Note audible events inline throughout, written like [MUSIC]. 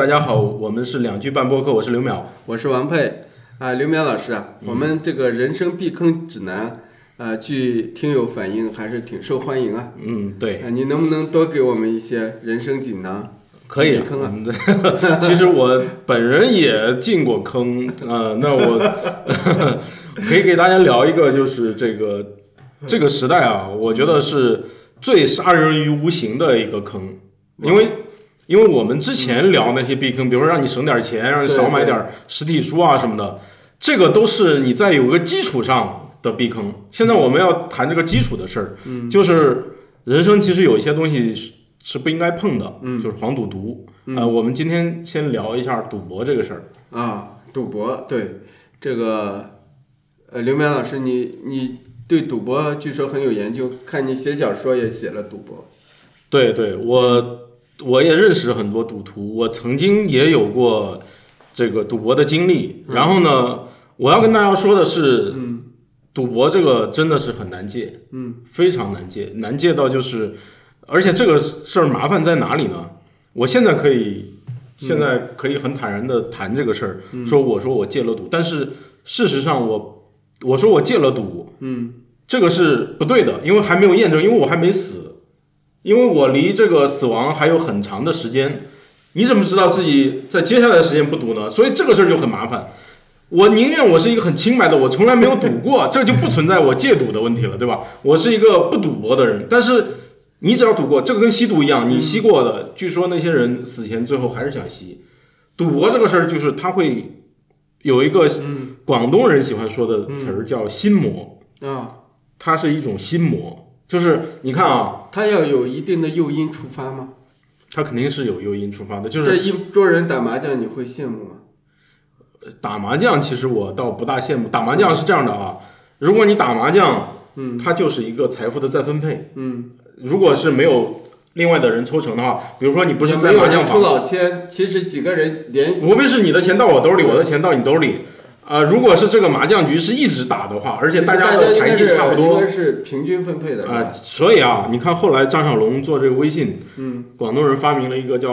大家好，我们是两句半播客，我是刘淼。我是王佩啊，刘淼老师啊，我们这个人生避坑指南啊，据听友反映还是挺受欢迎啊。嗯，对，啊，你能不能多给我们一些人生锦囊？可以避坑啊嗯对 [LAUGHS] 其实我本人也进过坑，呃，那我 [LAUGHS] 可以给大家聊一个，就是这个这个时代啊，我觉得是最杀人于无形的一个坑，因为。因为我们之前聊那些避坑，比如说让你省点钱，让你少买点实体书啊什么的，这个都是你在有个基础上的避坑。现在我们要谈这个基础的事儿，嗯，就是人生其实有一些东西是是不应该碰的，嗯，就是黄赌毒。呃，我们今天先聊一下赌博这个事儿。啊，赌博，对这个，呃，刘淼老师，你你对赌博据说很有研究，看你写小说也写了赌博。对对，我我也认识很多赌徒，我曾经也有过这个赌博的经历。然后呢，我要跟大家说的是，嗯。赌博这个真的是很难戒，嗯，非常难戒，难戒到就是，而且这个事儿麻烦在哪里呢？我现在可以，现在可以很坦然的谈这个事儿，说我说我戒了赌，但是事实上我我说我戒了赌，嗯，这个是不对的，因为还没有验证，因为我还没死，因为我离这个死亡还有很长的时间。你怎么知道自己在接下来的时间不赌呢？所以这个事儿就很麻烦。我宁愿我是一个很清白的，我从来没有赌过，[LAUGHS] 这就不存在我戒赌的问题了，对吧？我是一个不赌博的人，但是你只要赌过，这个跟吸毒一样，你吸过的，据说那些人死前最后还是想吸。赌博这个事儿就是他会有一个广东人喜欢说的词儿叫心魔，啊，它是一种心魔，就是你看啊，他要有一定的诱因触发吗？他肯定是有诱因触发的，就是这一桌人打麻将，你会羡慕吗？打麻将，其实我倒不大羡慕。打麻将是这样的啊，如果你打麻将，嗯，它就是一个财富的再分配。嗯，如果是没有另外的人抽成的话，比如说你不是在麻将房，老千，其实几个人连无非是你的钱到我兜里，我的钱到你兜里。啊、如果是这个麻将局是一直打的话，而且大家的牌技差不多应该是平均分配的，啊、吧？所以啊，你看后来张小龙做这个微信，嗯，广东人发明了一个叫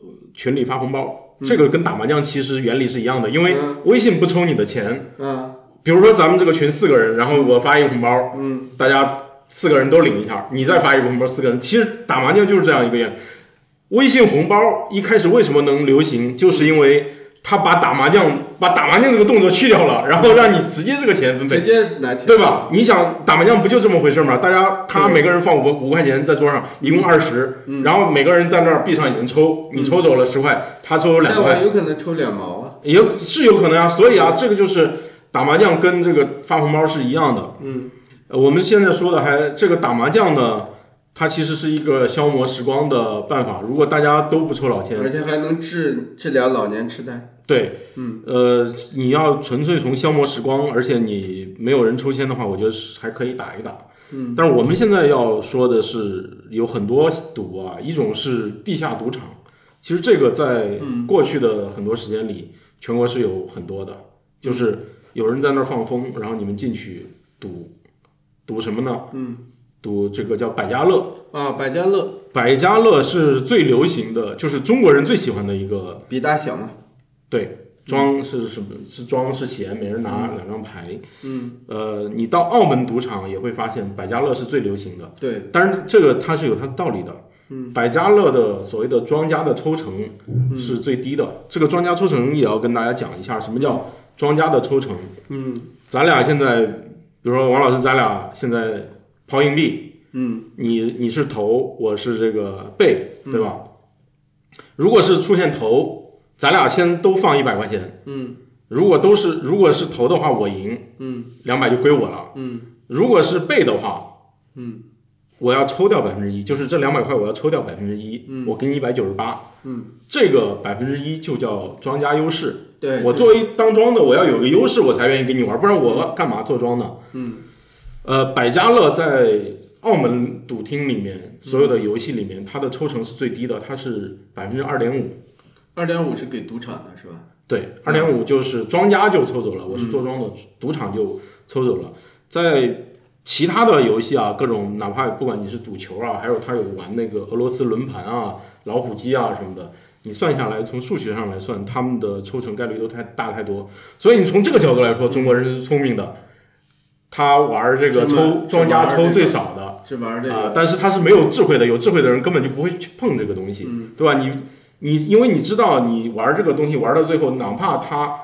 呃群里发红包，嗯。这个跟打麻将其实原理是一样的，因为嗯。微信不抽你的钱，嗯，比如说咱们这个群四个人，然后我发一个红包，嗯，大家四个人都领一下，你再发一个红包，四个人，其实打麻将就是这样一个原理。微信红包一开始为什么能流行，就是因为他把打麻将把打麻将这个动作去掉了，然后让你直接这个钱分配直。接拿钱，对吧？你想打麻将不就这么回事吗？大家咔每个人放五五块钱在桌上，一共二十、嗯然后每个人在那儿闭上眼睛抽，你抽走了十块，他抽走两块，有可能抽两毛啊，也有是有可能啊。所以啊，这个就是打麻将跟这个发红包是一样的。嗯，呃我们现在说的还这个打麻将呢，它其实是一个消磨时光的办法。如果大家都不抽老千，而且还能治治疗老年痴呆，对，嗯，呃，你要纯粹从消磨时光，而且你没有人抽签的话，我觉得是还可以打一打。嗯，但是我们现在要说的是，有很多赌啊，一种是地下赌场，其实这个在嗯过去的很多时间里，全国是有很多的，就是有人在那儿放风，然后你们进去赌，赌什么呢？嗯，赌这个叫百家乐。啊，百家乐。百家乐是最流行的，就是中国人最喜欢的一个比大小嘛，对，庄是什么？是庄是闲，每人拿两张牌。嗯，呃，你到澳门赌场也会发现百家乐是最流行的，对，当然这个它是有它的道理的。嗯，百家乐的所谓的庄家的抽成是最低的，这个庄家抽成也要跟大家讲一下，什么叫庄家的抽成？嗯咱俩现在，比如说王老师，咱俩现在抛硬币，嗯你你是头，我是这个背，对吧？如果是出现头，咱俩先都放一百块钱。嗯如果都是如果是投的话，我赢，嗯两百就归我了。嗯如果是背的话，嗯，我要抽掉百分之一，就是这两百块我要抽掉百分之一，嗯我给你一百九十八，嗯，这个百分之一就叫庄家优势。对，我作为当庄的，我要有个优势，我才愿意跟你玩，不然我干嘛做庄呢？嗯呃，百家乐在澳门赌厅里面，所有的游戏里面，它的抽成是最低的，它是百分之二点五。二点五是给赌场的是吧？对，二点五就是庄家就抽走了，我是做庄的，赌场就抽走了。在其他的游戏啊，各种哪怕不管你是赌球啊，还有他有玩那个俄罗斯轮盘啊、老虎机啊什么的，你算下来，从数学上来算，他们的抽成概率都太大太多。所以你从这个角度来说，中国人是聪明的，他玩这个抽庄家抽最少的。是玩这啊、个，但是他是没有智慧的，有智慧的人根本就不会去碰这个东西，嗯对吧？你你因为你知道你玩这个东西玩到最后，哪怕他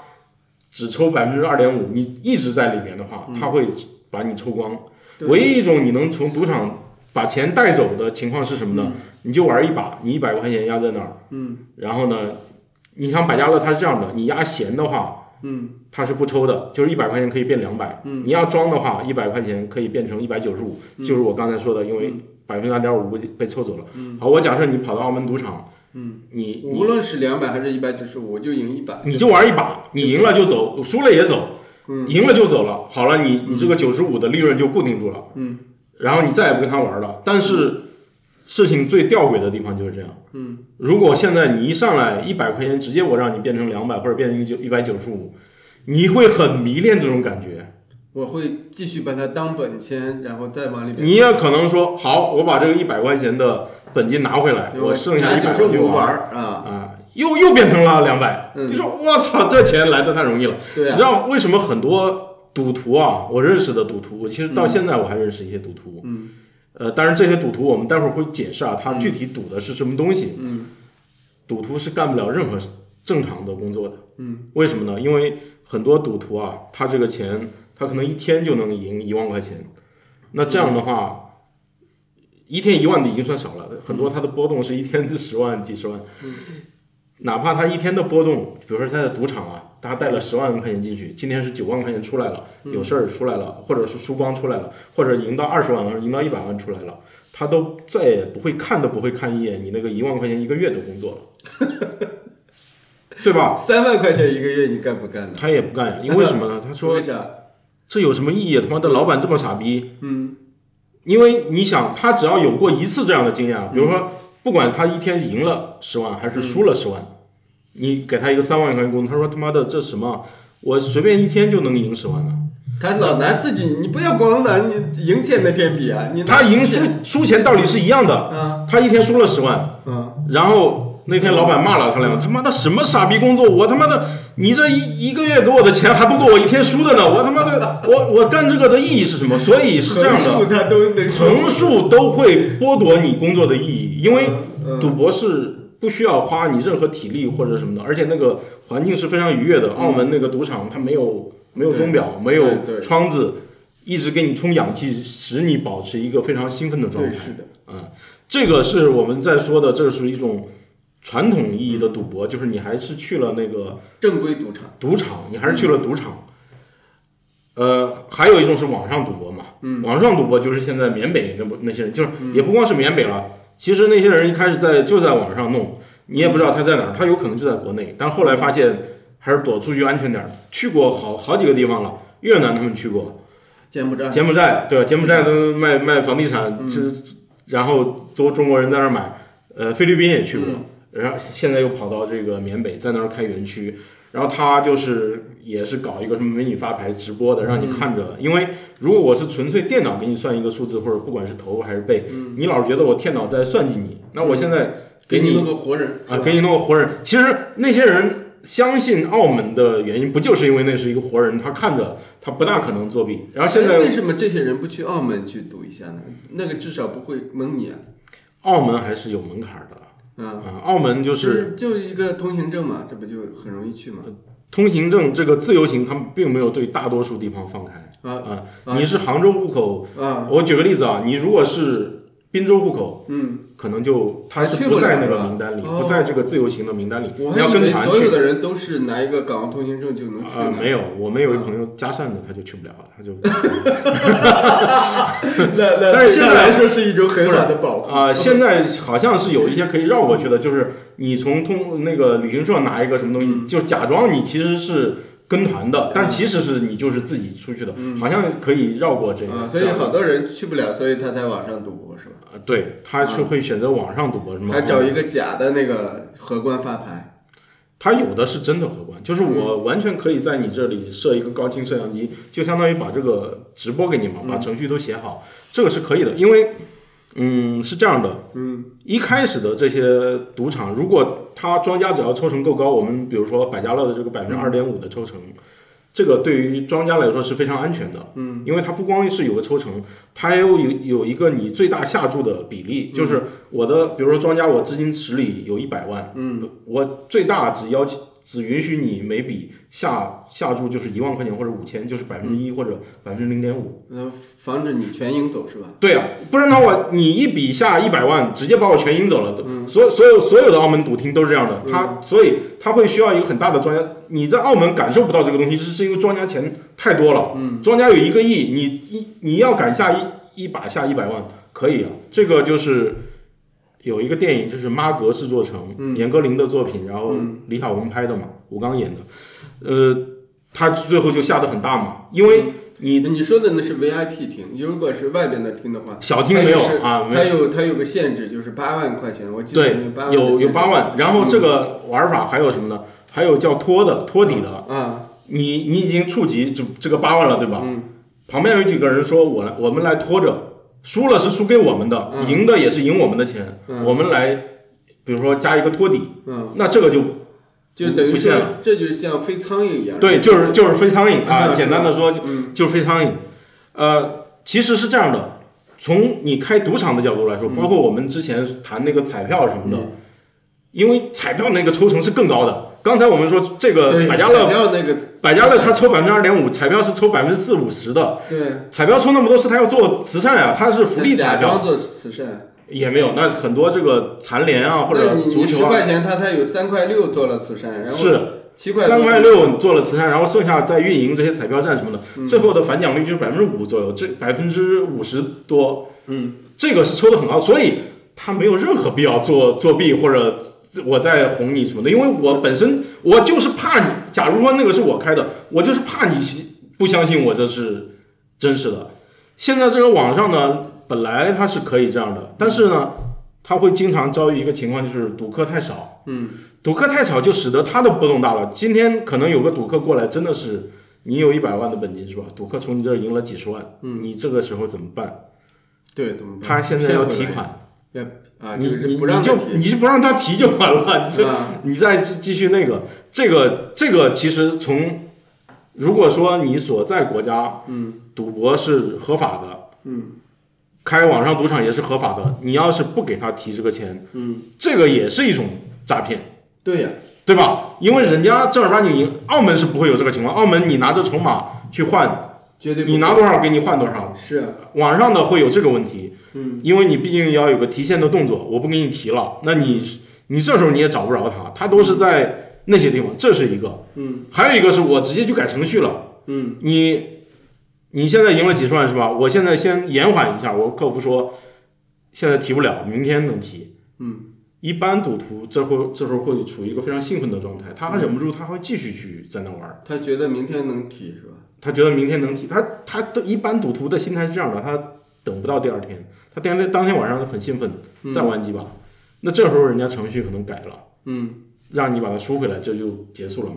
只抽百分之二点五，你一直在里面的话，他会把你抽光。唯一一种你能从赌场把钱带走的情况是什么呢？你就玩一把，你一百块钱压在那儿，嗯然后呢，你像百家乐它是这样的，你压闲的话，嗯它是不抽的，就是一百块钱可以变两百、你要装的话，一百块钱可以变成一百九十五，就是我刚才说的，因为百分之二点五被被抽走了。好，我假设你跑到澳门赌场，嗯，你无论是两百还是一百九十五，我就赢一百。你就玩一把，你赢了就走，输了也走，嗯赢了就走了。好了，你你这个九十五的利润就固定住了，嗯，然后你再也不跟他玩了。但是事情最吊诡的地方就是这样，嗯，如果现在你一上来一百块钱，直接我让你变成两百或者变成一九一百九十五，你会很迷恋这种感觉。我会继续把它当本钱，然后再往里面。你也可能说，好，我把这个一百块钱的本金拿回来，我剩下一百九十五就玩啊，啊，又又变成了两百。嗯你说我操，这钱来的太容易了。对啊你知，道为什么很多赌徒啊，我认识的赌徒，其实到现在我还认识一些赌徒。嗯呃，当然这些赌徒我们待会儿会解释啊，他具体赌的是什么东西。嗯赌徒是干不了任何正常的工作的。嗯，为什么呢？因为很多赌徒啊，他这个钱他可能一天就能赢一万块钱，那这样的话，一天一万的已经算少了，很多他的波动是一天是十万、几十万。哪怕他一天的波动，比如说他在赌场啊，他带了十万块钱进去，今天是九万块钱出来了，有事儿出来了，或者是输光出来了，或者赢到二十万，赢到一百万出来了，他都再也不会看都不会看一眼你那个一万块钱一个月的工作了，对吧？三万块钱一个月，你干不干呢？他也不干呀，因为什么呢？他说？这有什么意义？他妈的，老板这么傻逼。嗯因为你想，他只要有过一次这样的经验啊，比如说，不管他一天赢了十万还是输了十万，你给他一个三万块钱工资，他说他妈的这什么？我随便一天就能赢十万呢。他老拿自己，你不要光拿你赢钱那天比啊，你他赢输输钱道理是一样的，啊他一天输了十万，嗯，然后那天老板骂了他两个，他妈的什么傻逼工作？我他妈的，你这一一个月给我的钱还不够我一天输的呢，我他妈的，我我干这个的意义是什么？所以是这样的，横竖他都横竖都会剥夺你工作的意义，因为嗯赌博是不需要花你任何体力或者什么的，而且那个环境是非常愉悦的。澳门那个赌场它没有没有钟表，没有窗子，一直给你充氧气，使你保持一个非常兴奋的状，态。是的，这个是我们在说的，这是一种传统意义的赌博，就是你还是去了那个正规赌场，赌场，你还是去了赌场。呃，还有一种是网上赌博嘛，嗯。网上赌博就是现在缅北那不那些人，就是也不光是缅北了，其实那些人一开始在就在网上弄，你也不知道他在哪儿，他有可能就在国内，但后来发现还是躲出去安全点儿，去过好好几个地方了，越南他们去过，柬埔寨，柬埔寨对吧？柬埔寨都卖卖房地产，嗯。这、然后都中国人在那儿买，呃，菲律宾也去过，嗯然后现在又跑到这个缅北，在那儿开园区，然后他就是也是搞一个什么美女发牌直播的，让你看着，因为如果我是纯粹电脑给你算一个数字，或者不管是头还是背，你老是觉得我电脑在算计你，那我现在给你弄个活人啊，给你弄个活人。其实那些人相信澳门的原因，不就是因为那是一个活人，他看着他不大可能作弊。然后现在哎为什么这些人不去澳门去赌一下呢？那个至少不会蒙你啊。澳门还是有门槛的啊，啊，澳门就就是就一个通行证嘛，这不就很容易去嘛？通行证这个自由行，他们并没有对大多数地方放开啊啊。啊你是杭州户口，啊，我举个例子啊，你如果是滨州户口，嗯，可能就他是不在那个名单里，哦。不在这个自由行的名单里，我你要还以为所有。的人都是拿一个港澳通行证就能去啊、没有，我们有一朋友嘉善的，他就去不了，他就 [LAUGHS] [LAUGHS] 那那但是现在来说是一种很好的保护啊、现在好像是有一些可以绕过去的，就是你从通那个旅行社拿一个什么东西，就假装你其实是跟团的，但其实是你就是自己出去的，好像可以绕过这个。啊，所以好多人去不了，所以他才网上赌博是吧？呃对他去会选择网上赌博什么？还找一个假的那个荷官发牌。他有的是真的荷官，就是我完全可以在你这里设一个高清摄像机，就相当于把这个直播给你嘛，把程序都写好，这个是可以的。因为嗯，是这样的，嗯。一开始的这些赌场，如果它庄家只要抽成够高，我们比如说百家乐的这个百分之二点五的抽成，这个对于庄家来说是非常安全的。嗯，因为它不光是有个抽成，它还有有有一个你最大下注的比例，就是我的，比如说庄家我资金池里有一百万，嗯，我最大只要求只允许你每笔下下注就是一万块钱或者五千，就是百分之一或者百分之零点五。呃，防止你全赢走是吧？对啊，不然的话，你一笔下一百万，直接把我全赢走了。所所有所有的澳门赌厅都是这样的，他所以他会需要一个很大的庄家。你在澳门感受不到这个东西，是是因为庄家钱太多了。嗯，庄家有一个亿，你一你要敢下一一把下一百万，可以啊。这个就是有一个电影，就是《妈阁是座城》，严歌苓的作品，然后李小龙拍的嘛，吴刚演的。呃，他最后就下的很大嘛，因为你你说的那是 VIP 厅，你如果是外边的厅的话，小厅没有啊，没有。它有它有个限制，就是八万块钱，我记得有有八万，然后这个玩法还有什么呢？还有叫托的托底的，啊，你你已经触及这这个八万了，对吧？嗯。旁边有几个人说我来，我们来拖着，输了是输给我们的，嗯。赢的也是赢我们的钱，嗯。我们来，比如说加一个托底，嗯，那这个就就等于说不限了。这就像飞苍蝇一样，对，就是就是飞苍蝇啊，嗯简单的说嗯。就是飞苍蝇。呃，其实是这样的，从你开赌场的角度来说，包括我们之前谈那个彩票什么的，嗯。因为彩票那个抽成是更高的。刚才我们说这个，百家乐那个。百家乐他抽百分之二点五，彩票是抽百分之四五十的。对。彩票抽那么多是他要做慈善呀、它是福利彩票，做慈善，也没有。那很多这个残联啊或那者足球啊，块钱他他有三块六做了慈善，然后是七块三块六做了慈善，然后剩下再运营这些彩票站什么的，嗯。最后的返奖率就是百分之五左右，这百分之五十多，嗯，这个是抽的很高，所以他没有任何必要做作弊或者我在哄你什么的，因为我本身我就是怕你，假如说那个是我开的，我就是怕你不相信我这是真实的。现在这个网上呢，本来它是可以这样的，但是呢，它会经常遭遇一个情况，就是赌客太少。嗯，赌客太少，就使得它的波动大了。今天可能有个赌客过来，真的是你有一百万的本金是吧？赌客从你这儿赢了几十万，嗯你这个时候怎么办？对，怎么办？他现在要提款，要啊，你就是你你就不让他提你就不让他提就完了，你这啊，[LAUGHS] 你再继继续那个，这个这个其实从如果说你所在国家，嗯，赌博是合法的，嗯，开网上赌场也是合法的，你要是不给他提这个钱，嗯，这个也是一种诈骗。对呀，对吧？因为人家正儿八经赢，澳门是不会有这个情况。澳门你拿着筹码去换，绝对不你拿多少给你换多少。是啊，网上的会有这个问题，嗯，因为你毕竟要有个提现的动作，我不给你提了，那你你这时候你也找不着他，他都是在那些地方，这是一个。嗯还有一个是我直接就改程序了，嗯你你现在赢了几十万是吧？我现在先延缓一下，我客服说现在提不了，明天能提。嗯，一般赌徒这会这时候会处于一个非常兴奋的状态，他还忍不住他会继续去在那玩，他觉得明天能提是吧？他觉得明天能提，他他都一般赌徒的心态是这样的，他等不到第二天，他第二天当天晚上就很兴奋，再玩几把，那这时候人家程序可能改了，嗯，让你把它输回来，这就结束了嘛。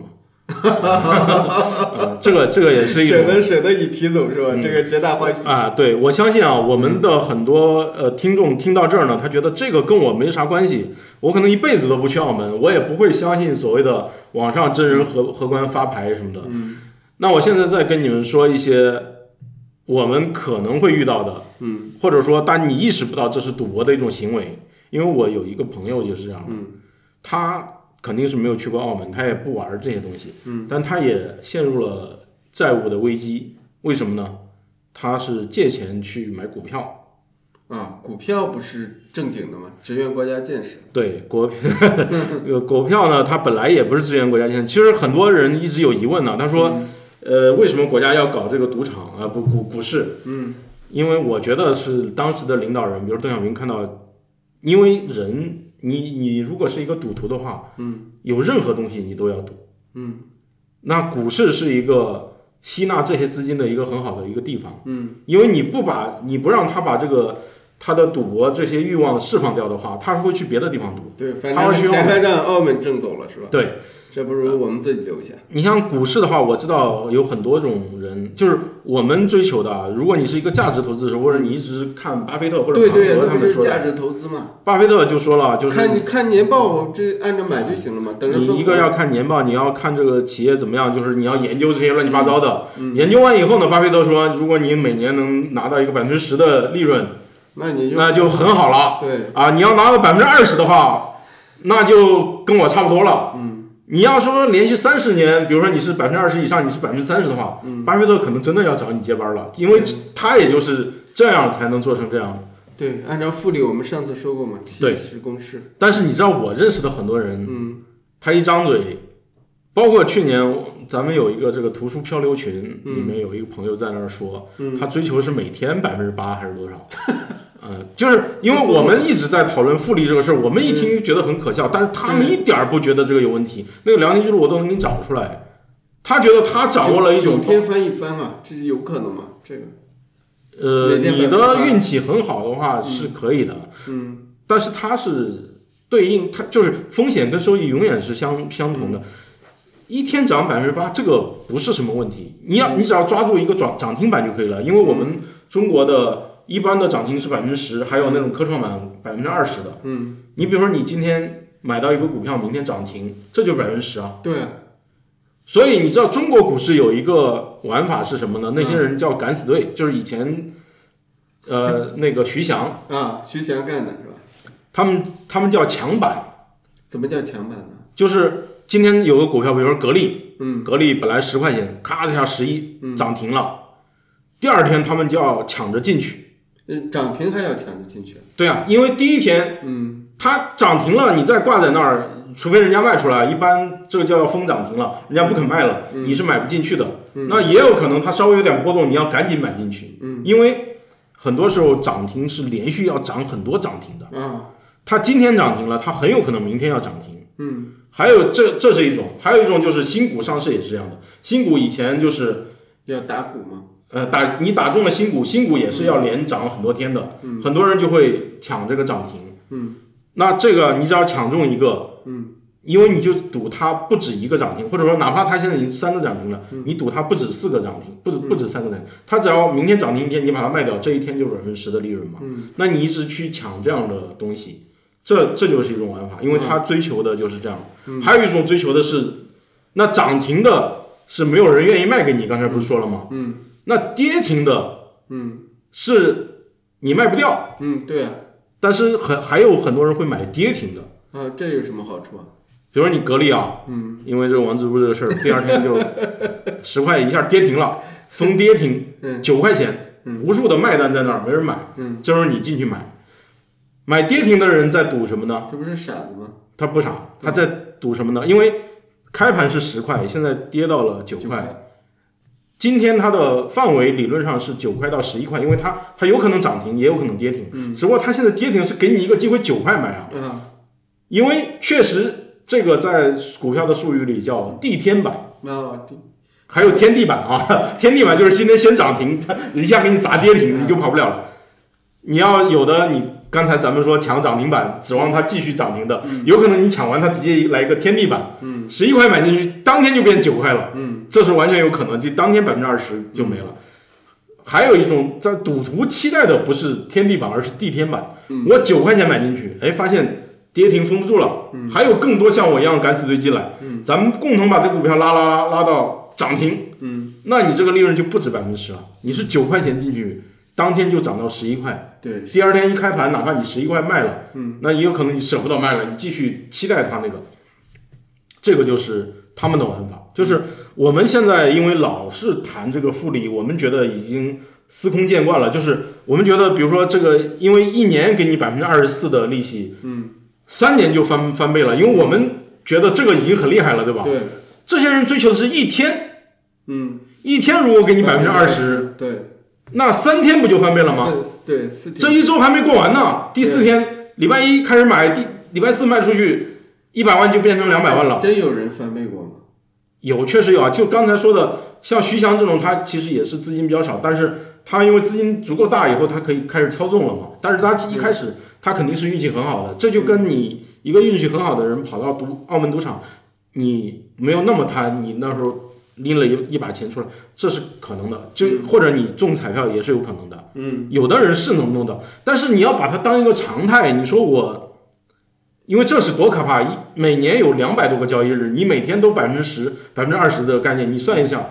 [LAUGHS] 呃这个这个也是一种省得省得你提走是吧？嗯这个皆大欢喜。啊，对，我相信啊，我们的很多呃听众听到这儿呢，他觉得这个跟我没啥关系，我可能一辈子都不去澳门，我也不会相信所谓的网上真人荷荷官发牌什么的。嗯那我现在再跟你们说一些我们可能会遇到的，嗯或者说当你意识不到这是赌博的一种行为，因为我有一个朋友就是这样的，嗯他肯定是没有去过澳门，他也不玩这些东西，嗯，但他也陷入了债务的危机，为什么呢？他是借钱去买股票，啊，股票不是正经的吗？支援国家建设。对国 [LAUGHS] 呃股票呢，它本来也不是支援国家建设，其实很多人一直有疑问呢，他说，呃，为什么国家要搞这个赌场啊？不股股市？嗯因为我觉得是当时的领导人，比如邓小平看到，因为人，你你如果是一个赌徒的话，嗯有任何东西你都要赌。嗯那股市是一个吸纳这些资金的一个很好的一个地方，嗯因为你不把你不让他把这个他的赌博这些欲望释放掉的话，他会去别的地方赌。对，反他会去正钱还让澳门挣走了是吧？对，这不如我们自己留下。你像股市的话，我知道有很多种人，就是我们追求的啊。如果你是一个价值投资者，或者你一直看巴菲特或者庞对对，他们说价值投资嘛？巴菲特就说了，就是看你看年报，这按着买就行了嘛。等着分红你一个要看年报，你要看这个企业怎么样，就是你要研究这些乱七八糟的。嗯研究完以后呢，巴菲特说，如果你每年能拿到一个百分之十的利润，那你就那就很好了对，啊。你要拿到百分之二十的话，那就跟我差不多了。嗯你要说连续三十年，比如说你是百分之二十以上，你是百分之三十的话，嗯巴菲特可能真的要找你接班了，因为他也就是这样才能做成这样。对，按照复利我们上次说过嘛，对七十公式。但是你知道，我认识的很多人，嗯他一张嘴，包括去年咱们有一个这个图书漂流群，嗯里面有一个朋友在那儿说，嗯他追求是每天百分之八还是多少？嗯，就是因为我们一直在讨论复利这个事儿，我们一听就觉得很可笑，但是他们一点儿不觉得这个有问题。那个聊天记录我都能给你找出来，他觉得他掌握了一种九天翻一番嘛，这是有可能吗？这个，呃，你的运气很好的话是可以的，嗯但是它是对应它就是风险跟收益永远是相相同的。一天涨百分之八，这个不是什么问题。你要你只要抓住一个涨涨停板就可以了，因为我们中国的一般的涨停是百分之十，还有那种科创板百分之二十的。嗯，你比如说你今天买到一个股票，明天涨停，这就是百分之十啊。对啊，所以你知道中国股市有一个玩法是什么呢？那些人叫敢死队，就是以前，呃，[LAUGHS] 那个徐翔，啊，徐翔干的是吧？他们他们叫强板，怎么叫强板呢？就是今天有个股票，比如说格力，嗯格力本来十块钱，咔的一下十一嗯涨停了，第二天他们就要抢着进去。呃，涨停还要抢着进去。对啊，因为第一天嗯它涨停了，你再挂在那儿，除非人家卖出来，一般这个叫封涨停了，人家不肯卖了，嗯你是买不进去的。嗯那也有可能它稍微有点波动，你要赶紧买进去，嗯因为很多时候涨停是连续要涨很多涨停的。啊它今天涨停了，它很有可能明天要涨停。嗯还有这这是一种，还有一种就是新股上市也是这样的。新股以前就是要打鼓嘛。呃打你打中了新股，新股也是要连涨很多天的，很多人就会抢这个涨停。嗯那这个你只要抢中一个，嗯因为你就赌它不止一个涨停，或者说哪怕它现在已经三个涨停了，嗯你赌它不止四个涨停，不止不止三个涨停，它只要明天涨停一天，你把它卖掉，这一天就百分之十的利润嘛。嗯那你一直去抢这样的东西，这这就是一种玩法，因为它追求的就是这样。嗯还有一种追求的是，那涨停的是没有人愿意卖给你，刚才不是说了吗？嗯那跌停的嗯是你卖不掉，嗯，对啊。但是很还有很多人会买跌停的，啊，这有什么好处啊？比如说你格力啊，嗯因为这个王自如这个事儿，第二天就 [LAUGHS] 十块一下跌停了，封跌停嗯九块钱，无数的卖单在那儿，没人买，嗯，这时候你进去买，买跌停的人在赌什么呢？这不是傻子吗？他不傻，他在赌什么呢？因为开盘是十块，现在跌到了九九块，今天它的范围理论上是九块到十一块，因为它它有可能涨停，也有可能跌停，嗯。只不过它现在跌停是给你一个机会九块买啊，嗯。因为确实这个在股票的术语里叫地天板。啊，对还有天地板啊，[LAUGHS] 天地板就是今天先涨停，它一下给你砸跌停，你就跑不了了。你要有的，你刚才咱们说抢涨停板，指望它继续涨停的，有可能你抢完它直接来一个天地板，嗯。十一块买进去，当天就变九块了，嗯。这是完全有可能，就当天百分之二十就没了。还有一种在赌徒期待的不是天地板，而是地天板。嗯。我九块钱买进去，哎，发现跌停封不住了，还有更多像我一样敢死队进来，嗯。咱们共同把这股票拉拉拉到涨停，嗯，那你这个利润就不止百分之十了。你是九块钱进去，当天就涨到十一块，对，第二天一开盘，哪怕你十一块卖了，嗯，那也有可能你舍不得卖了，你继续期待它那个，这个就是他们的玩法。就是我们现在因为老是谈这个复利，我们觉得已经司空见惯了。就是我们觉得，比如说这个，因为一年给你百分之二十四的利息，嗯，三年就翻翻倍了，因为我们觉得这个已经很厉害了，对吧？对，这些人追求的是一天，嗯，一天如果给你百分之二十，对，那三天不就翻倍了吗？对四天这一周还没过完呢，第四天礼拜一开始买，第礼拜四卖出去，一百万就变成两百万了。真有人翻倍过吗？有，确实有啊。就刚才说的，像徐翔这种，他其实也是资金比较少，但是他因为资金足够大以后，他可以开始操纵了嘛。但是他一开始他肯定是运气很好的，这就跟你一个运气很好的人跑到赌澳门赌场，你没有那么贪，你那时候拎了一一把钱出来，这是可能的。就或者你中彩票也是有可能的。嗯，有的人是能弄到，但是你要把它当一个常态。你说我，因为这是多可怕！一每年有两百多个交易日，你每天都百分之十、百分之二十的概念，你算一下，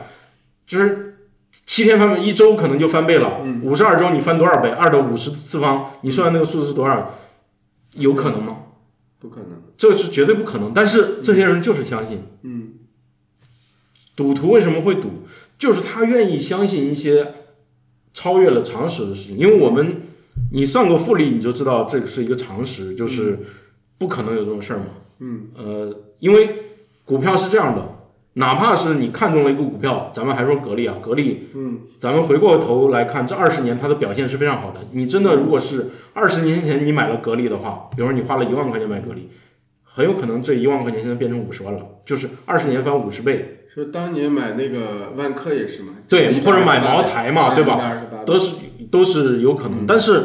就是七天翻倍，一周可能就翻倍了。五十二周你翻多少倍？二的五十次方，你算那个数字是多少？有可能吗？不可能。这是绝对不可能。但是这些人就是相信。嗯，赌徒为什么会赌？就是他愿意相信一些超越了常识的事情。因为我们，你算过复利，你就知道这个是一个常识，就是不可能有这种事儿嘛。嗯，呃，因为股票是这样的，哪怕是你看中了一个股票，咱们还说格力啊，格力，嗯，咱们回过头来看，这二十年它的表现是非常好的。你真的如果是二十年前你买了格力的话，比如说你花了一万块钱买格力，很有可能这一万块钱现在变成五十万了，就是二十年翻五十倍。说当年买那个万科也是嘛，对，或者买茅台嘛，对吧？都是都是有可能，但是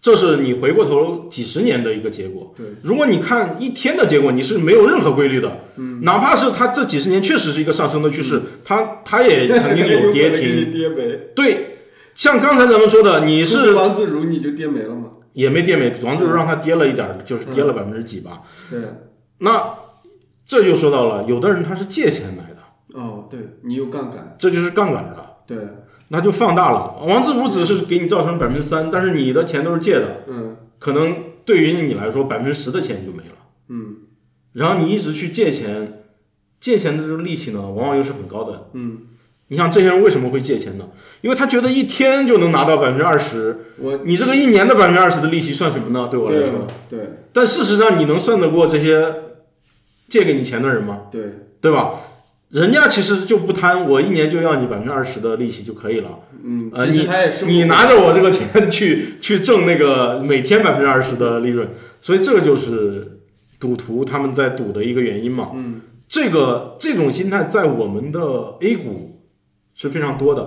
这是你回过头几十年的一个结果。对，如果你看一天的结果，你是没有任何规律的。嗯，哪怕是它这几十年确实是一个上升的趋势，它它也 [LAUGHS] 曾经有跌停。跌没？对，像刚才咱们说的，你是王自如，你就跌没了吗？也没跌没，王自如让它跌了一点儿，就是跌了百分之几吧。对，那这就说到了，有的人他是借钱买的。哦，对你有杠杆，这就是杠杆了。对，那就放大了。王自如只是给你造成百分之三，但是你的钱都是借的，嗯可能对于你来说百分之十的钱就没了。嗯然后你一直去借钱，借钱的这个利息呢，往往又是很高的。嗯，你像这些人为什么会借钱呢？因为他觉得一天就能拿到百分之二十，我你这个一年的百分之二十的利息算什么呢？对我来对说，对但事实上你能算得过这些借给你钱的人吗？对，对吧？人家其实就不贪，我一年就要你百分之二十的利息就可以了。嗯，你你拿着我这个钱去去挣那个每天百分之二十的利润，所以这个就是赌徒他们在赌的一个原因嘛。嗯这个这种心态在我们的 A 股是非常多的，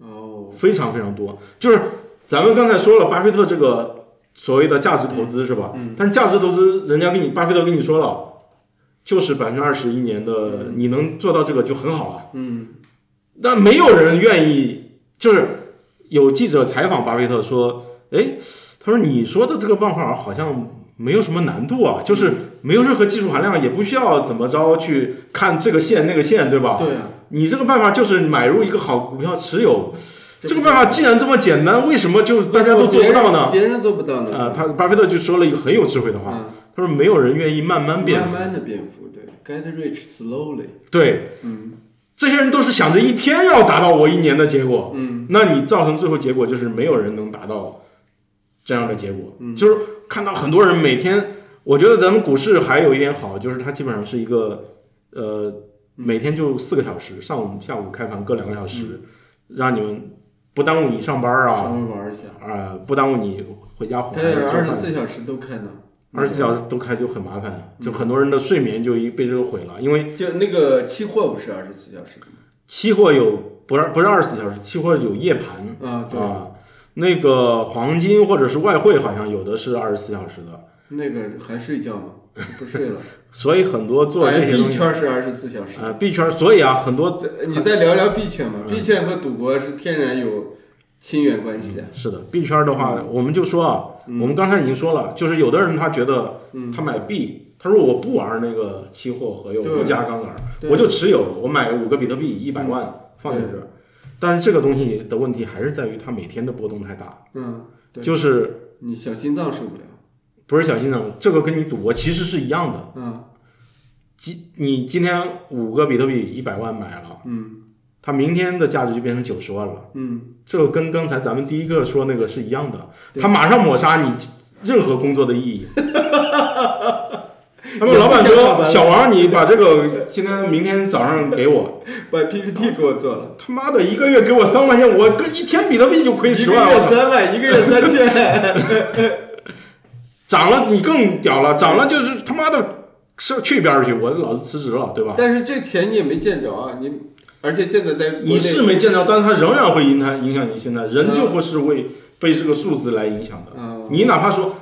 哦非常非常多。就是咱们刚才说了，巴菲特这个所谓的价值投资是吧？嗯但是价值投资，人家跟你巴菲特跟你说了，就是百分之二十一年的，你能做到这个就很好了。嗯。但没有人愿意，就是有记者采访巴菲特说：“哎，他说你说的这个办法好像没有什么难度啊，就是没有任何技术含量，也不需要怎么着去看这个线那个线，对吧？对啊，你这个办法就是买入一个好股票持有，这这个办法既然这么简单，为什么就大家都做不到呢？别人做不到呢。啊、他巴菲特就说了一个很有智慧的话，嗯，他说没有人愿意慢慢变富，慢慢的变富，对，get rich slowly。对，嗯。这些人都是想着一天要达到我一年的结果，嗯。那你造成最后结果就是没有人能达到这样的结果，嗯。就是看到很多人每天，我觉得咱们股市还有一点好，就是它基本上是一个呃每天就四个小时，上午下午开盘各两个小时，让你们不耽误你上班啊，稍微玩一下。啊、不耽误你回家哄他孩子二十。四小时都开呢。二十四小时都开就很麻烦，就很多人的睡眠就一被这个毁了，因为就那个期货不是二十四小时的吗？期货有不是不是二十四小时，期货有夜盘，啊，对，啊，那个黄金或者是外汇好像有的是二十四小时的，那个还睡觉吗？[LAUGHS] 不睡了。所以很多做这些东西圈是二十四小时。啊，币圈，所以啊，很多你再聊聊币圈嘛？嗯币圈和赌博是天然有亲缘关系啊。是的，币圈的话，我们就说啊，我们刚才已经说了，就是有的人他觉得他买币，他说我不玩那个期货合约，我不加杠杆，我就持有，我买五个比特币一百万放在这儿，但是这个东西的问题还是在于它每天的波动太大，嗯，对就是你小心脏受不了。不是小心脏，这个跟你赌博其实是一样的。嗯。今你今天五个比特币一百万买了，嗯。它明天的价值就变成九十万了。嗯，这个跟刚才咱们第一个说那个是一样的，对。它马上抹杀你任何工作的意义。[LAUGHS] 他们老板说：“也不想上班小王，你把这个今天、明天早上给我，[LAUGHS] 把 PPT 给我做了，他妈的一个月给我三万块钱，我跟一天比特币就亏十万，月我操。三万，一个月三千。[LAUGHS] 涨了你更屌了，涨了就是他妈的是去一边儿去，我老子辞职了，对吧？但是这钱你也没见着啊，你而且现在在你是没见着，但是它仍然会影响影响你心态，人就会是会被这个数字来影响的。啊，你哪怕说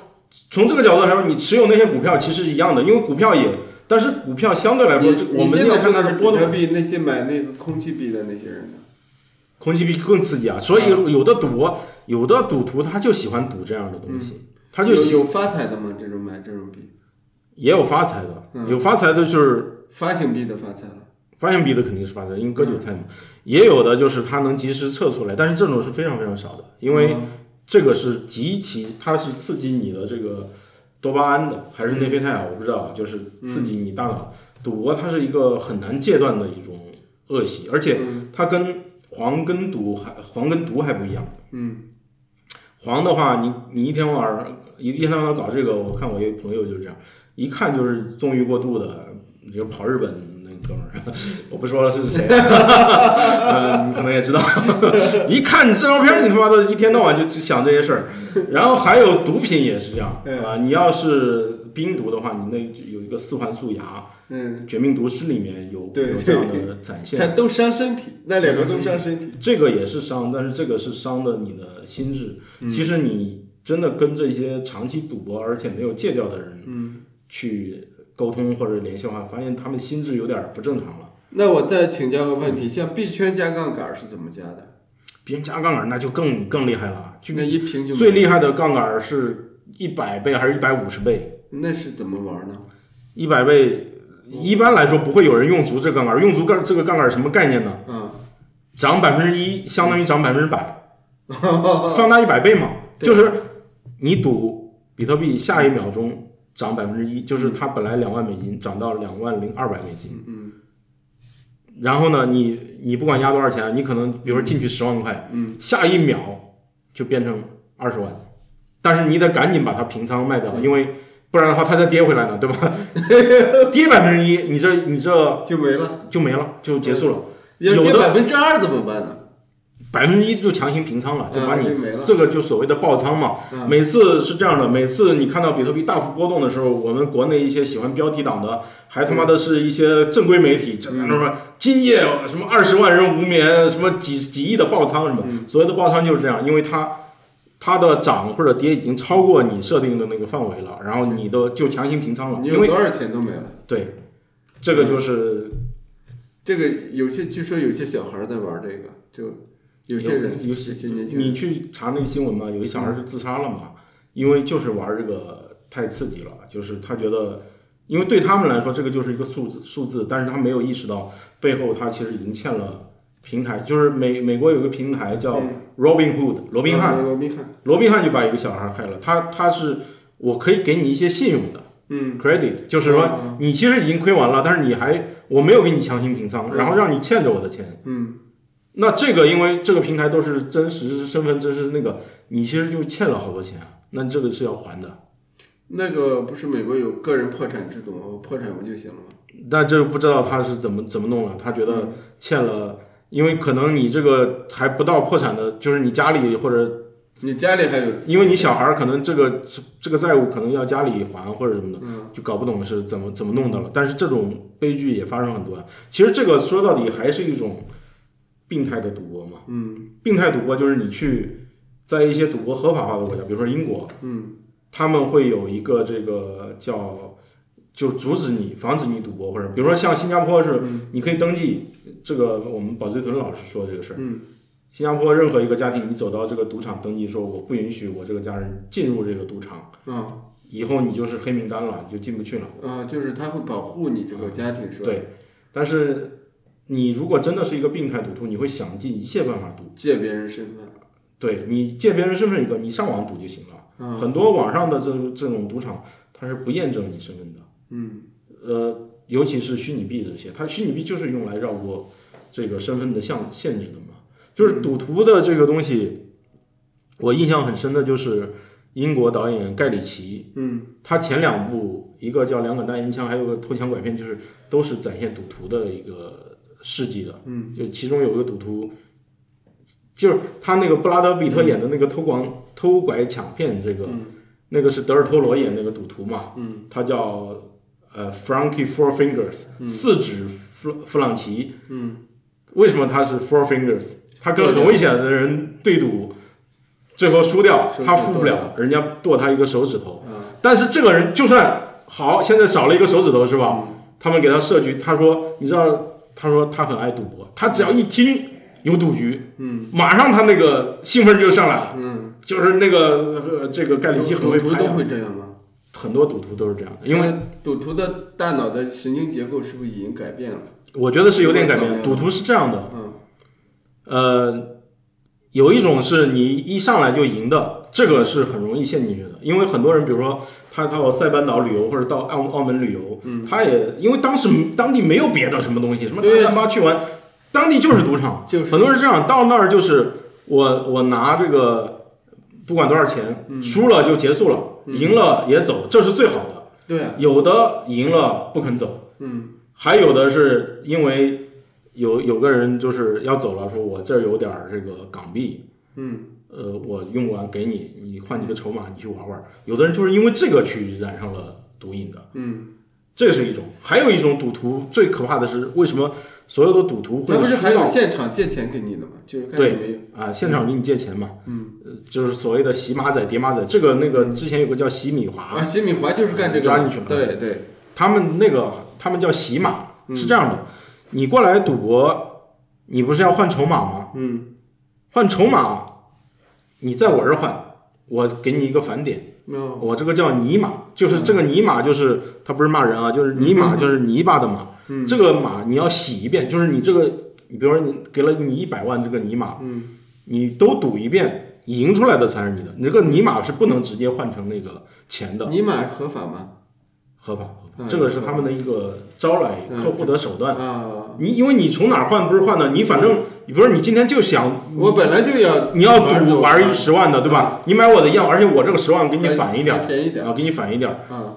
从这个角度来说，你持有那些股票其实是一样的，因为股票也，但是股票相对来说，这我们要看现在看的是它的波动。比特币那些买那个空气币的那些人呢？空气币更刺激啊，所以有的赌，有的赌徒他就喜欢赌这样的东西，他就有有发财的吗？这种买这种币，也有发财的，嗯有发财的就是发行币的发财了。发行币的肯定是发财，因为割韭菜嘛。也有的就是它能及时测出来，但是这种是非常非常少的，因为嗯这个是极其它是刺激你的这个多巴胺的，还是内啡肽啊？我不知道，就是刺激你大脑。赌博它是一个很难戒断的一种恶习，而且它跟黄跟赌还黄跟毒还不一样。嗯黄的话，你你一天晚上一天到晚搞这个，我看我一个朋友就是这样，一看就是纵欲过度的，就跑日本那哥们儿，[LAUGHS] 我不说了是谁，呃，[LAUGHS] 你可能也知道，[LAUGHS] 一看你这照片，你他妈的一天到晚就只想这些事儿。然后还有毒品也是这样嗯啊，你要是冰毒的话，你那有一个四环素牙，嗯，《绝命毒师》里面有对有这样的展现。它都伤身体，那两个都伤身体。这个也是伤，但是这个是伤的你的心智。嗯其实你真的跟这些长期赌博而且没有戒掉的人，嗯，去沟通或者联系的话，发现他们心智有点儿不正常了。那我再请教个问题，像币圈加杠杆是怎么加的？别人加杠杆那就更更厉害了，就那一瓶就最厉害的杠杆是一百倍还是一百五十倍？那是怎么玩呢？一百倍，一般来说不会有人用足这杠杆，用足杠这个杠杆什么概念呢？嗯，涨百分之一相当于涨百分之百，放大一百倍嘛，[LAUGHS] 就是你赌比特币下一秒钟涨百分之一，就是它本来两万美金涨到两万零二百美金，嗯然后呢，你你不管压多少钱，你可能比如说进去十万块，嗯，下一秒就变成二十万，但是你得赶紧把它平仓卖掉，因为不然的话它再跌回来呢，对吧？[LAUGHS] 跌百分之一，你这你这就没了。就没了，就结束了。要跌有的百分之二怎么办呢？百分之一就强行平仓了，就把你这个就所谓的爆仓嘛。嗯每次是这样的，每次你看到比特币大幅波动的时候，我们国内一些喜欢标题党的，还他妈的是一些正规媒体，这那什么今夜什么二十万人无眠，什么几几亿的爆仓什么，所谓的爆仓就是这样，因为它它的涨或者跌已经超过你设定的那个范围了，然后你的就强行平仓了，因为你有多少钱都没了。对，这个就是这个有些据说有些小孩在玩这个，就有些人有有些年轻人，你去查那个新闻嘛，有些小孩就自杀了嘛，因为就是玩这个太刺激了，就是他觉得，因为对他们来说这个就是一个数字数字，但是他没有意识到背后他其实已经欠了平台，就是美美国有个平台叫 Robinhood 罗宾汉，啊罗宾汉，罗宾汉就把一个小孩害了，他他是我可以给你一些信用的嗯 credit，就是说你其实已经亏完了，但是你还我没有给你强行平仓，然后让你欠着我的钱。嗯那这个因为这个平台都是真实身份，真实那个，你其实就欠了好多钱啊，那这个是要还的。那个不是美国有个人破产制度吗？我破产不就行了吗？但这不知道他是怎么怎么弄了，他觉得欠了，因为可能你这个还不到破产的，就是你家里或者你家里还有，因为你小孩儿可能这个这个债务可能要家里还或者什么的，嗯就搞不懂是怎么怎么弄的了。但是这种悲剧也发生很多呀。其实这个说到底还是一种病态的赌博嘛。嗯病态赌博就是你去在一些赌博合法化的国家，比如说英国，嗯他们会有一个这个叫，就阻止你、防止你赌博，或者比如说像新加坡是，你可以登记。这个我们宝翠屯老师说这个事儿，嗯新加坡任何一个家庭，你走到这个赌场登记，说我不允许我这个家人进入这个赌场，嗯以后你就是黑名单了，你就进不去了。啊，就是他会保护你这个家庭是吧？对，但是你如果真的是一个病态赌徒，你会想尽一切办法赌。借别人身份，对你借别人身份一个，你上网赌就行了。啊很多网上的这这种赌场，它是不验证你身份的。嗯呃，尤其是虚拟币这些，它虚拟币就是用来绕过这个身份的限限制的嘛。就是赌徒的这个东西，我印象很深的就是英国导演盖里奇，嗯。他前两部一个叫《两杆大烟枪》，还有个偷抢拐骗，就是都是展现赌徒的一个事迹的。嗯，就其中有一个赌徒，就是他那个布拉德比特演的那个偷广偷拐抢骗这个，那个是德尔托罗演那个赌徒嘛，嗯，他叫呃 Frankie Four Fingers，、四指弗弗朗奇，嗯。为什么他是 four fingers？他跟很危险的人对赌，最后输掉他付不了，人家剁他一个手指头。嗯，但是这个人就算好，现在少了一个手指头是吧？他们给他设局，他说，你知道，他说他很爱赌博，他只要一听有赌局，嗯。马上他那个兴奋就上来了，嗯，就是那个呃这个盖里奇很会拍啊，徒都会这样吗？很多赌徒都是这样的，因为赌徒的大脑的神经结构是不是已经改变了？我觉得是有点改变。赌徒是这样的，嗯。呃，有一种是你一上来就赢的，这个是很容易陷进去的，因为很多人，比如说他到塞班岛旅游或者到澳澳门旅游，嗯。他也因为当时当地没有别的什么东西，什么大对三巴去玩，当地就是赌场，就是。很多人是这样，到那儿就是我我拿这个不管多少钱，嗯。输了就结束了，赢了也走，这是最好的。对啊，有的赢了不肯走，嗯。还有的是因为有有个人就是要走了，说我这儿有点儿这个港币，嗯。呃，我用不完给你，你换几个筹码，你去玩玩。有的人就是因为这个去染上了毒瘾的，嗯，这是一种。还有一种赌徒最可怕的是，为什么所有的赌徒会他不是还有现场借钱给你的吗？就对。啊现场给你借钱嘛？嗯呃，就是所谓的洗马仔、叠马仔。这个那个之前有个叫洗米华，啊，洗米华就是干这个的，抓进去了对对，他们那个他们叫洗马，嗯是这样的，你过来赌博，你不是要换筹码吗？嗯换筹码，你在我这儿换，我给你一个返点，哦。我这个叫泥马，就是这个泥马就是它不是骂人啊，就是泥马就是泥巴的马，嗯。这个马你要洗一遍，就是你这个，你比如说你给了你一百万这个泥马，嗯你都赌一遍，赢出来的才是你的，你这个泥马是不能直接换成那个钱的，泥马合法吗？合法这个是他们的一个招来客户的手段。啊，你因为你从哪儿换不是换的，你反正你不是你今天就想我本来就要你要赌玩一十万的对吧？你买我的一样，而且我这个十万给你返一点儿还便宜点啊，给你返一点儿。啊。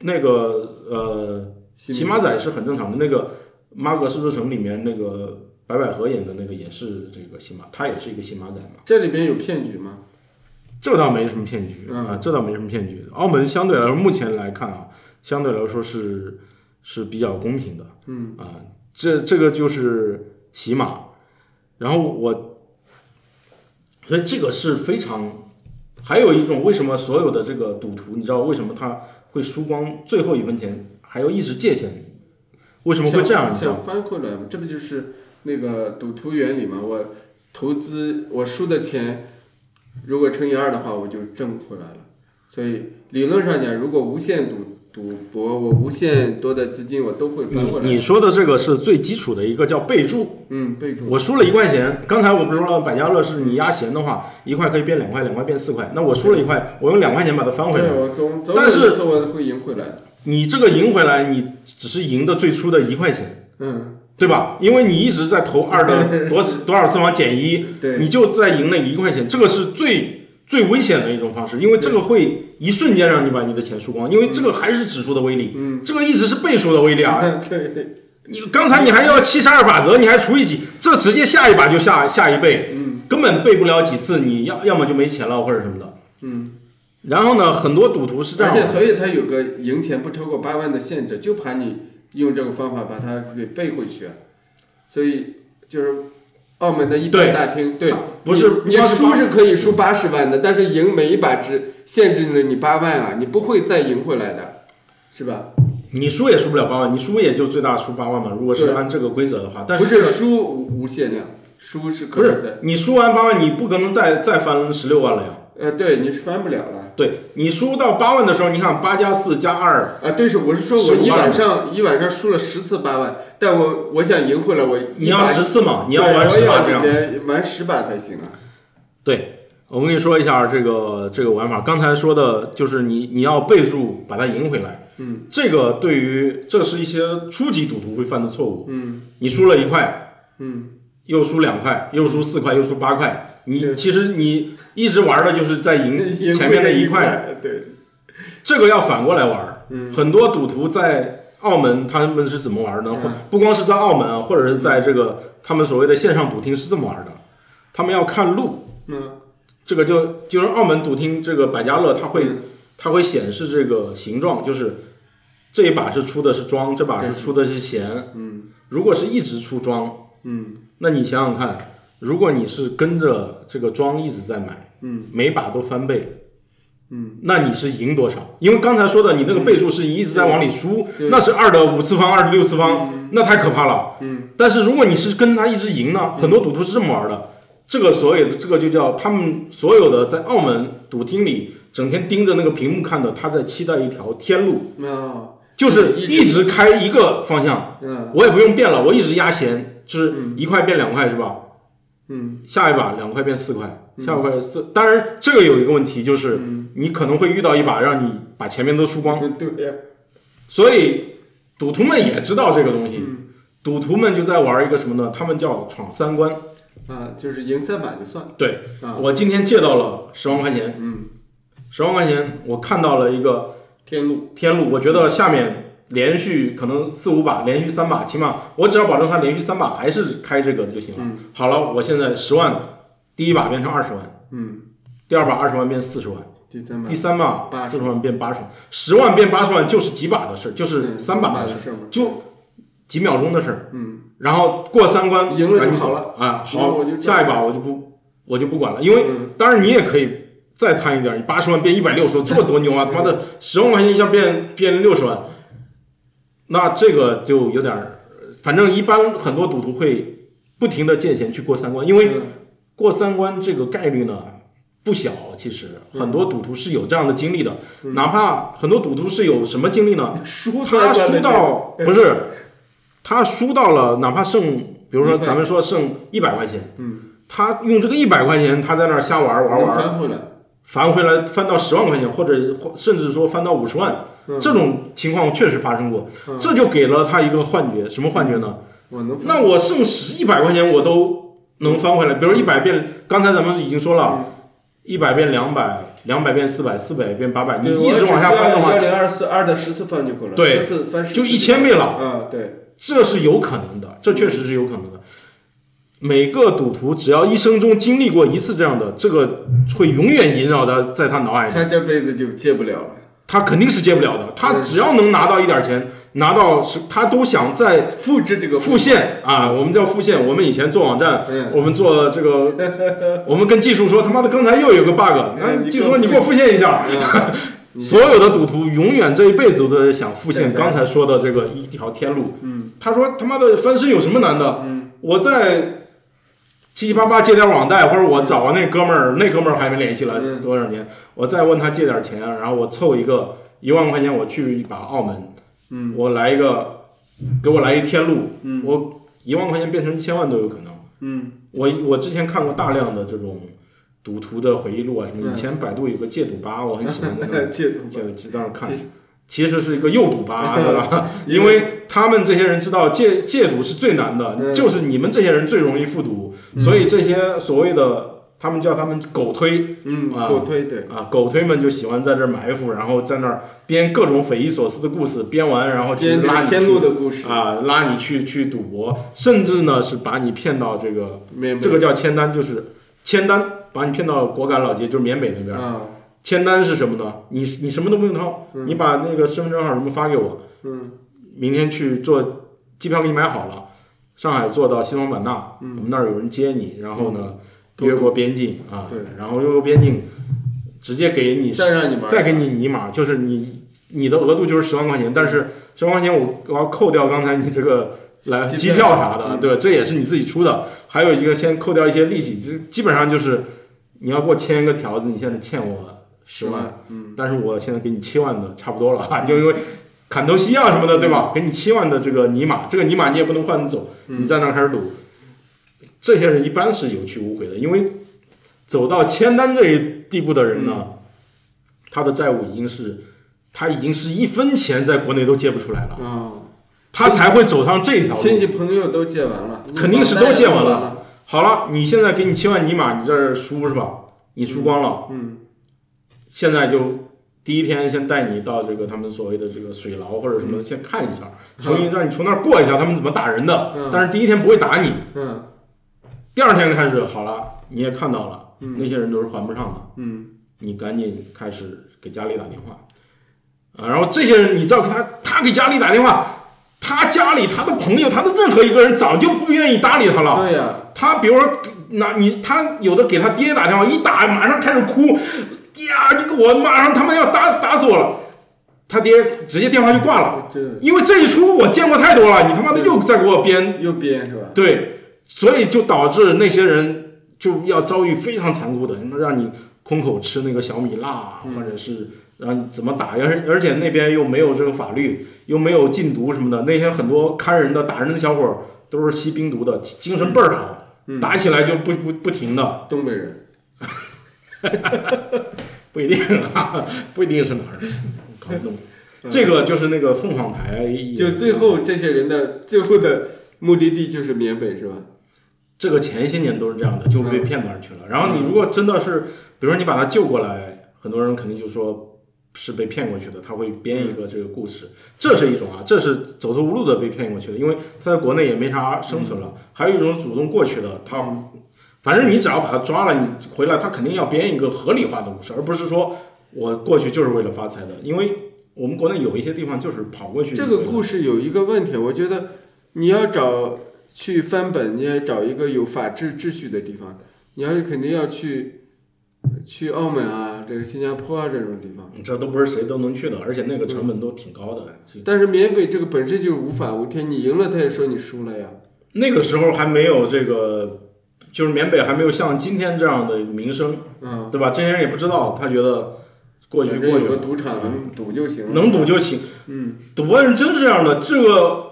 那个呃，骑马仔是很正常的。那个《马可是不是城》里面那个白百合演的那个也是这个新马，他也是一个新马仔嘛。这里边有骗局吗？这倒没什么骗局嗯啊，这倒没什么骗局。澳门相对来说，目前来看啊，相对来说是是比较公平的。嗯啊，这这个就是洗码，然后我，所以这个是非常，还有一种为什么所有的这个赌徒，你知道为什么他会输光最后一分钱，还要一直借钱，为什么会这样？想？翻回来吗？这不就是那个赌徒原理吗？我投资我输的钱，如果乘以二的话，我就挣回来了。所以理论上讲，如果无限赌赌博，我无限多的资金，我都会翻过来。你你说的这个是最基础的一个叫备注。嗯，备注。我输了一块钱，刚才我不是说了，百家乐是你压闲的话，一块可以变两块，两块变四块。那我输了一块，我用两块钱把它翻回来对，。我总总但是有一次我会赢回来的。你这个赢回来，你只是赢的最初的一块钱。嗯，对吧？因为你一直在投二的 [LAUGHS] 多次多少次方减一，对，你就在赢那一块钱，这个是最最危险的一种方式，因为这个会一瞬间让你把你的钱输光，因为这个还是指数的威力，嗯，这个一直是倍数的威力啊！[LAUGHS] 对，你刚才你还要七十二法则，你还除以几，这直接下一把就下下一倍，嗯根本背不了几次，你要要么就没钱了或者什么的。嗯，然后呢，很多赌徒是这样，而且所以他有个赢钱不超过八万的限制，就怕你用这个方法把它给背回去。所以就是澳门的一对般大厅，对，不是你输是可以输八十万的，但是赢每一把只限制了你八万啊，你不会再赢回来的，是吧？你输也输不了八万，你输也就最大输八万嘛。如果是按这个规则的话，但是不是输无无限量，输是可不以的。是你输完八万，你不可能再再翻十六万了呀。呃，对，你是翻不了了。对你输到八万的时候，你看八加四加二，啊，对，是我是说我一晚上一晚上输了十次八万，但我我想赢回来，我你要十次嘛，你要对玩十把这样。玩十把才行啊。对，我跟你说一下这个这个玩法。刚才说的就是你你要备注把它赢回来。嗯，这个对于这是一些初级赌徒会犯的错误。嗯你输了一块，嗯，又输两块，又输四块，又输八块，你其实你一直玩的就是在赢 [LAUGHS] 赢前面那一块。对，这个要反过来玩很多赌徒在澳门他们是怎么玩呢？不光是在澳门啊，或者是在这个他们所谓的线上赌厅是这么玩的，他们要看路。嗯，这个就就是澳门赌厅这个百家乐，它会嗯。它会显示这个形状，就是这一把是出的是庄，这把是出的是闲。嗯。如果是一直出庄，嗯。那你想想看，如果你是跟着这个庄一直在买，嗯，每把都翻倍，嗯，那你是赢多少？因为刚才说的，你那个倍数是一直在往里输，对。那是二的五次方、二的六次方，那太可怕了。嗯，但是如果你是跟他一直赢呢，很多赌徒是这么玩的，这个所谓的这个就叫他们所有的在澳门赌厅里整天盯着那个屏幕看的，他在期待一条天路，啊，就是一直开一个方向，嗯。我也不用变了，我一直压弦，就是一块变两块是吧？嗯。下一把两块变四块，下一块四。当然，这个有一个问题，就是你可能会遇到一把让你把前面都输光，嗯，[LAUGHS] 对呀，所以赌徒们也知道这个东西，嗯。赌徒们就在玩一个什么呢？他们叫闯三关。啊，就是赢三把就算。对啊，我今天借到了十万块钱，嗯，十万块钱我看到了一个天路，天路，我觉得下面连续可能四五把，连续三把，起码我只要保证他连续三把还是开这个就行了。嗯好了，我现在十万，第一把变成二十万，嗯，第二把二十万变四十万。第三把第三把四十万变八十万，十万变八十万就是几把的事，就是嗯三把的事，就几秒钟的事儿。嗯，然后过三关赢了就好了啊！好，下一把我就不我就不管了，因为嗯当然你也可以再贪一点，你八十万变一百六十万，这么多牛啊！他妈的十万块钱一下变变六十万，那这个就有点儿，反正一般很多赌徒会不停的借钱去过三关，因为嗯过三关这个概率呢不小，其实很多赌徒是有这样的经历的，哪怕很多赌徒是有什么经历呢？输他输到不是，他输到了，哪怕剩，比如说咱们说剩一百块钱，嗯，他用这个一百块钱，他在那儿瞎玩儿玩儿玩儿，翻回来，翻回来翻到十万块钱，或者甚至说翻到五十万，嗯这种情况确实发生过，嗯这就给了他一个幻觉，什么幻觉呢？那我剩十一百块钱我都能翻回来，比如一百变，刚才咱们已经说了，一百变两百，两百变四百，四百变八百，你对一直往下翻的话二，零二四二的十次翻就够了，对十次翻十就一千倍了。嗯，对，这是有可能的，这确实是有可能的。每个赌徒只要一生中经历过一次这样的，这个会永远萦绕在在他脑海里，他这辈子就戒不了了，他肯定是戒不了的。他只要能拿到一点钱，拿到是，他都想再复制这个复现啊，我们叫复现。我们以前做网站，嗯我们做这个，[LAUGHS] 我们跟技术说他妈的刚才又有个 bug，那技术说你给我复现一下。嗯 [LAUGHS] 所有的赌徒永远这一辈子都在想复现刚才说的这个一条天路。嗯他说他妈的翻身有什么难的？嗯我在七七八八借点网贷，或者我找完那哥们儿，那哥们儿还没联系了嗯。多少年，我再问他借点钱，然后我凑一个一万块钱，我去一把澳门，嗯。我来一个，给我来一天路，嗯。我一万块钱变成一千万都有可能。嗯。我我之前看过大量的这种赌徒的回忆录啊什么，嗯。以前百度有个戒赌吧，我很喜欢那个。[LAUGHS] 戒毒吧，就就在那看其实，是一个诱赌吧，[LAUGHS] 对吧？因为他们这些人知道戒戒赌是最难的，嗯就是你们这些人最容易复赌，所以这些所谓的他们叫他们狗推嗯，啊狗推对，啊，狗推们就喜欢在这儿埋伏，然后在那儿编各种匪夷所思的故事，编完然后去拉你个天路去的故事，啊，拉你去去赌博，甚至呢是把你骗到这个这个叫签单，就是签单把你骗到果敢老街，就是缅北那边。啊，签单是什么呢？你你什么都不用掏，你把那个身份证号什么发给我，嗯。明天去坐机票给你买好了，上海坐到西双版纳，我们那儿有人接你，然后呢越过边境啊，对，然后越过边境，直接给你再让你玩，再给你尼玛，就是你你的额度就是十万块钱，但是十万块钱我我要扣掉刚才你这个来机机票票啥的，嗯。对，这也是你自己出的，还有一个先扣掉一些利息，就基本上就是你要给我签一个条子，你现在欠我十万。，嗯但是我现在给你七万的差不多了啊，就因为砍头息啊什么的，对吧？给你七万的这个尼玛，这个尼玛你也不能换走，嗯你在那儿开始赌。这些人一般是有去无回的，因为走到签单这一地步的人呢，他的债务已经是，他已经是一分钱在国内都借不出来了，啊，他才会走上这条路。亲戚朋友都借完了，肯定是都借完了了，好了，你现在给你七万尼玛，你这儿输是吧？你输光了，嗯现在就第一天先带你到这个他们所谓的这个水牢或者什么，先看一下，从你让你从那儿过一下他们怎么打人的。嗯。但是第一天不会打你，嗯。第二天开始好了，你也看到了，嗯。那些人都是还不上的，嗯。你赶紧开始给家里打电话。啊。然后这些人，你知道他他给家里打电话，他家里他的朋友，他的任何一个人早就不愿意搭理他了。对呀、他比如说那你，他有的给他爹打电话，一打马上开始哭，呀，这个我马上他们要打死打死我了，他爹直接电话就挂了，这因为这一出我见过太多了，你他妈的又在给我编，又编是吧？对，所以就导致那些人就要遭遇非常残酷的，什么让你空口吃那个小米辣，或者是让你怎么打，而而且那边又没有这个法律，又没有禁毒什么的，那些很多看人的打人的小伙儿都是吸冰毒的，精神倍儿好。打起来就不不不停的，东北人，[LAUGHS] 不一定啊，不一定是哪儿，搞不懂。这个就是那个凤凰台，就最后这些人的最后的目的地就是缅北是吧？这个前些年都是这样的，就被骗那儿去了。然后你如果真的是，比如说你把他救过来，很多人肯定就说是被骗过去的，他会编一个这个故事，这是一种啊，这是走投无路的被骗过去的，因为他在国内也没啥生存了。还有一种主动过去的，他反正你只要把他抓了，你回来他肯定要编一个合理化的故事，而不是说我过去就是为了发财的，因为我们国内有一些地方就是跑过去。这个故事有一个问题，我觉得你要找去翻本，你也找一个有法治秩序的地方，你要是肯定要去去澳门啊，这个新加坡啊这种地方。这都不是谁都能去的，而且那个成本都挺高的。但是缅北这个本身就是无法无天，你赢了他也说你输了呀。那个时候还没有这个，就是缅北还没有像今天这样的名声，嗯，对吧？这些人也不知道，他觉得过去过去有个赌场能赌就行。能赌就行。嗯，赌博人真是这样的，这个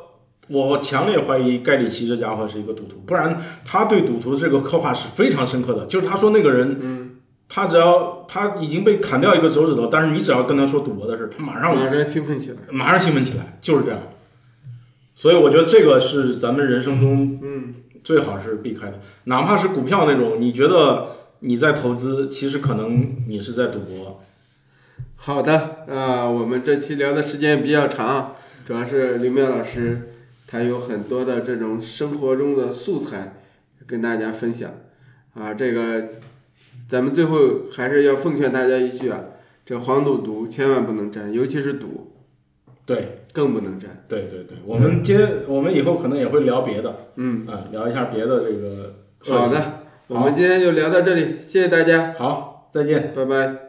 我强烈怀疑盖里奇这家伙是一个赌徒，不然他对赌徒这个刻画是非常深刻的。就是他说那个人，嗯，他只要他已经被砍掉一个手指头，但是你只要跟他说赌博的事，他马上马上兴奋起来。马上兴奋起来，就是这样。所以我觉得这个是咱们人生中嗯，最好是避开的，哪怕是股票那种，你觉得你在投资，其实可能你是在赌博。好的，啊、我们这期聊的时间比较长，主要是刘妙老师他有很多的这种生活中的素材跟大家分享，啊，这个咱们最后还是要奉劝大家一句啊，这黄赌毒千万不能沾，尤其是赌对更不能沾。对对对，我们接我们以后可能也会聊别的，嗯，啊、聊一下别的这个。好，的，我们今天就聊到这里，谢谢大家，好，再见。拜拜。